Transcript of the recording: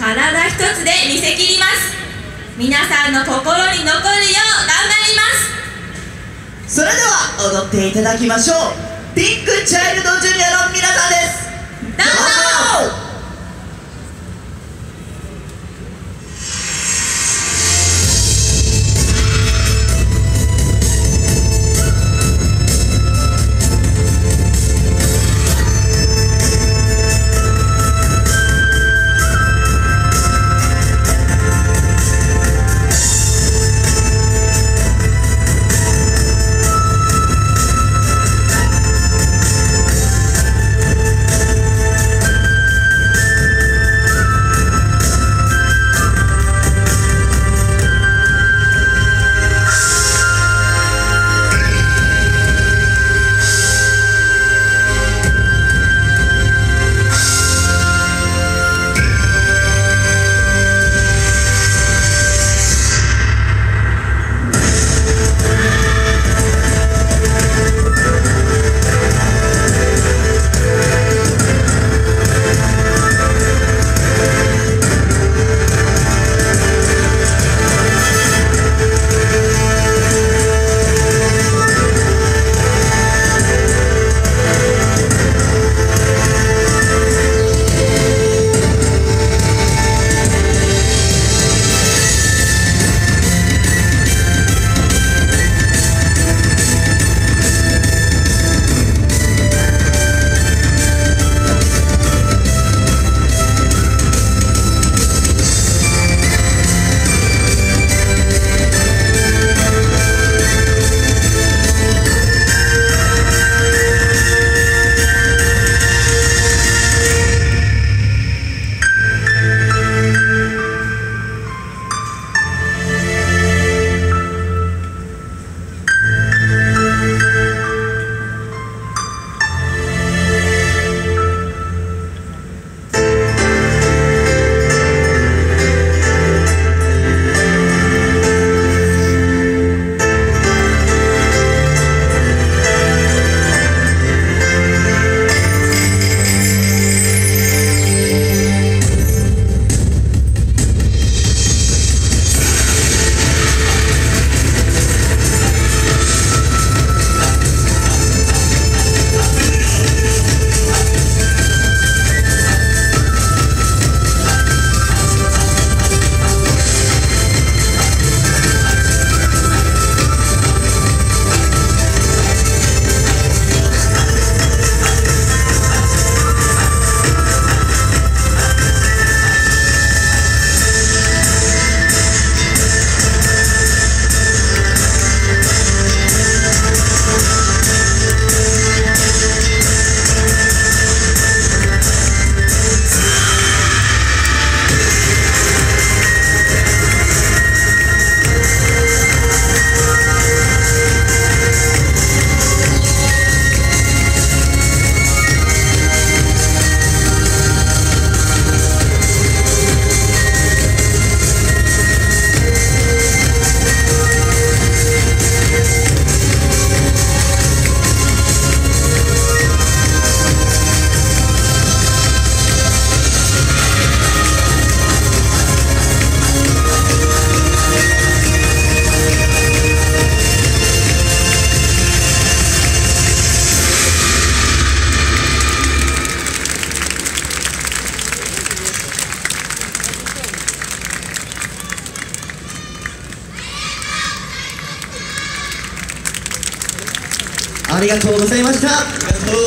体一つで見せ切ります。皆さんの心に残るよう頑張ります。それでは踊っていただきましょう。ピンクチャイルドジュニアの皆さんです。どうぞありがとうございました。